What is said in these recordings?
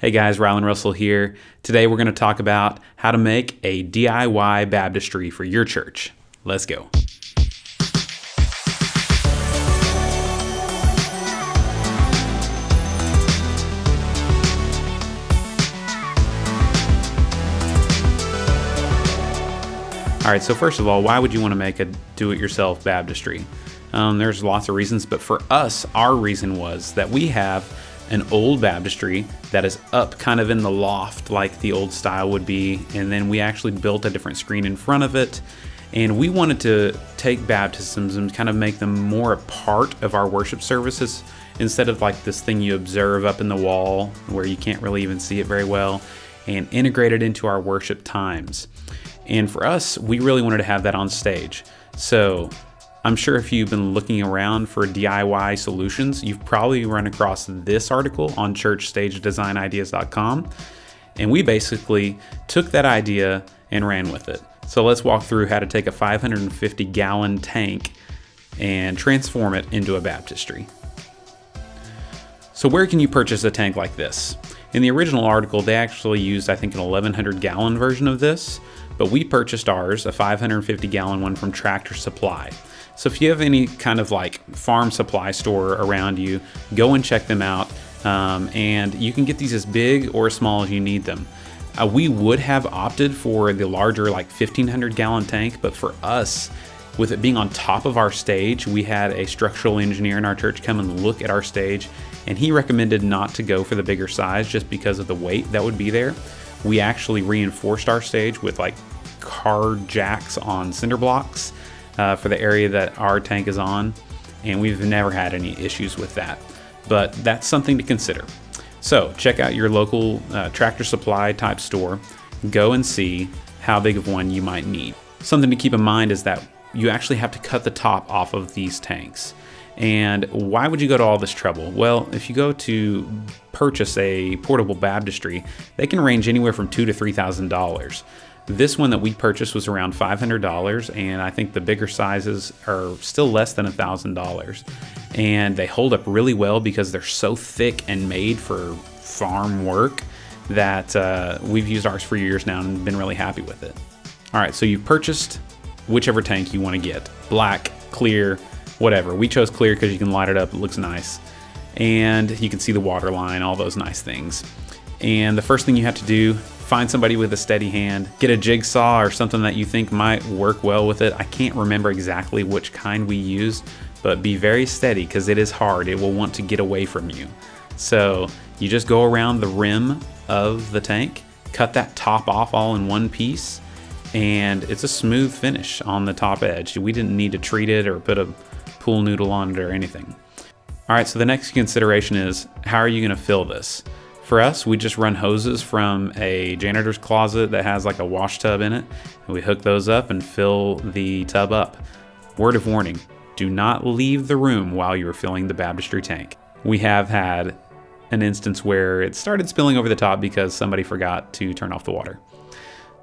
Hey guys, Ryland Russell here. Today we're going to talk about how to make a DIY baptistry for your church. Let's go. All right, so first of all, why would you want to make a do it yourself baptistry? Um, there's lots of reasons, but for us, our reason was that we have an old baptistry that is up kind of in the loft like the old style would be. And then we actually built a different screen in front of it. And we wanted to take baptisms and kind of make them more a part of our worship services instead of like this thing you observe up in the wall where you can't really even see it very well and integrate it into our worship times. And for us, we really wanted to have that on stage. So I'm sure if you've been looking around for DIY solutions, you've probably run across this article on churchstagedesignIdeas.com. And we basically took that idea and ran with it. So let's walk through how to take a 550 gallon tank and transform it into a baptistry. So where can you purchase a tank like this? In the original article, they actually used, I think, an 1100 gallon version of this, but we purchased ours, a 550 gallon one from Tractor Supply. So if you have any kind of like farm supply store around you, go and check them out. Um, and you can get these as big or as small as you need them. Uh, we would have opted for the larger, like 1500 gallon tank, but for us, with it being on top of our stage, we had a structural engineer in our church come and look at our stage, and he recommended not to go for the bigger size just because of the weight that would be there. We actually reinforced our stage with like car jacks on cinder blocks uh, for the area that our tank is on, and we've never had any issues with that. But that's something to consider. So check out your local uh, tractor supply type store. Go and see how big of one you might need. Something to keep in mind is that you actually have to cut the top off of these tanks. And why would you go to all this trouble? Well, if you go to purchase a portable baptistry, they can range anywhere from two to three thousand dollars. This one that we purchased was around $500, and I think the bigger sizes are still less than $1,000. And they hold up really well because they're so thick and made for farm work that uh, we've used ours for years now and been really happy with it. All right, so you've purchased whichever tank you want to get black, clear, whatever. We chose clear because you can light it up, it looks nice. And you can see the water line, all those nice things. And the first thing you have to do find somebody with a steady hand, get a jigsaw or something that you think might work well with it. I can't remember exactly which kind we used, but be very steady because it is hard. It will want to get away from you. So you just go around the rim of the tank, cut that top off all in one piece, and it's a smooth finish on the top edge. We didn't need to treat it or put a pool noodle on it or anything. All right, so the next consideration is how are you gonna fill this? For us, we just run hoses from a janitor's closet that has like a wash tub in it, and we hook those up and fill the tub up. Word of warning, do not leave the room while you're filling the baptistry tank. We have had an instance where it started spilling over the top because somebody forgot to turn off the water.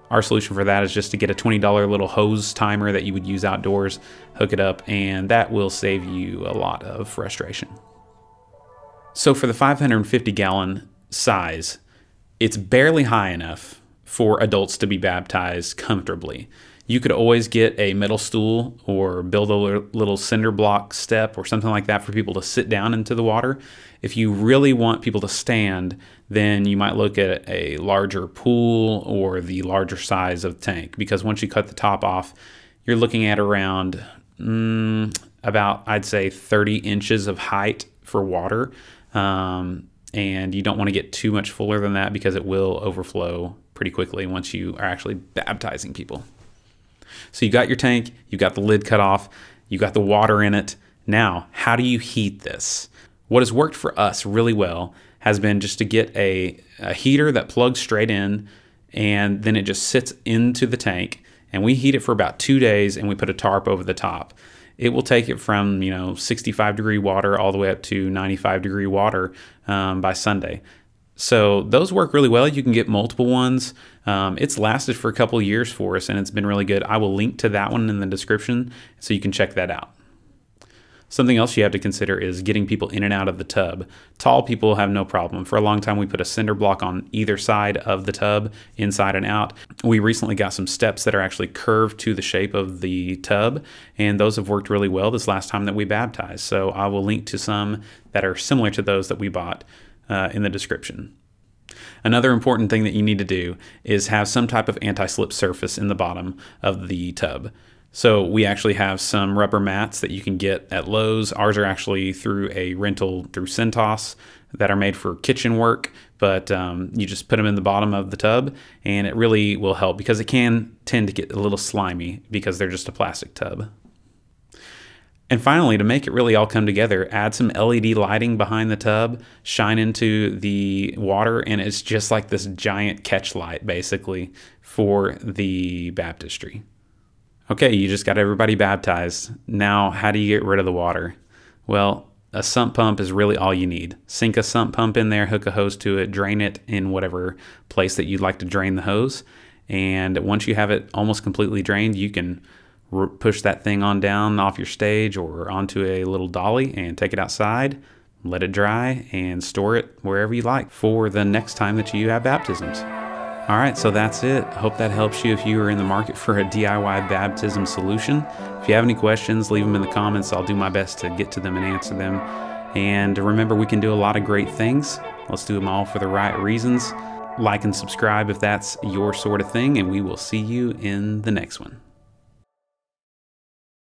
Our solution for that is just to get a $20 little hose timer that you would use outdoors, hook it up, and that will save you a lot of frustration. So for the 550 gallon size, it's barely high enough for adults to be baptized comfortably. You could always get a metal stool or build a little cinder block step or something like that for people to sit down into the water. If you really want people to stand, then you might look at a larger pool or the larger size of tank because once you cut the top off, you're looking at around mm, about, I'd say, 30 inches of height for water. Um, and you don't want to get too much fuller than that because it will overflow pretty quickly once you are actually baptizing people. So you got your tank, you got the lid cut off, you got the water in it. Now, how do you heat this? What has worked for us really well has been just to get a, a heater that plugs straight in and then it just sits into the tank and we heat it for about two days and we put a tarp over the top it will take it from you know 65 degree water all the way up to 95 degree water um, by Sunday. So those work really well. You can get multiple ones. Um, it's lasted for a couple years for us, and it's been really good. I will link to that one in the description so you can check that out. Something else you have to consider is getting people in and out of the tub. Tall people have no problem. For a long time, we put a cinder block on either side of the tub, inside and out. We recently got some steps that are actually curved to the shape of the tub, and those have worked really well this last time that we baptized. So I will link to some that are similar to those that we bought uh, in the description. Another important thing that you need to do is have some type of anti-slip surface in the bottom of the tub. So we actually have some rubber mats that you can get at Lowe's. Ours are actually through a rental through Cintas that are made for kitchen work, but um, you just put them in the bottom of the tub and it really will help because it can tend to get a little slimy because they're just a plastic tub. And finally, to make it really all come together, add some LED lighting behind the tub, shine into the water, and it's just like this giant catch light basically for the baptistry. Okay, you just got everybody baptized. Now, how do you get rid of the water? Well, a sump pump is really all you need. Sink a sump pump in there, hook a hose to it, drain it in whatever place that you'd like to drain the hose. And once you have it almost completely drained, you can push that thing on down off your stage or onto a little dolly and take it outside, let it dry, and store it wherever you like for the next time that you have baptisms. All right, so that's it. Hope that helps you if you are in the market for a DIY baptism solution. If you have any questions, leave them in the comments. I'll do my best to get to them and answer them. And remember, we can do a lot of great things. Let's do them all for the right reasons. Like and subscribe if that's your sort of thing, and we will see you in the next one.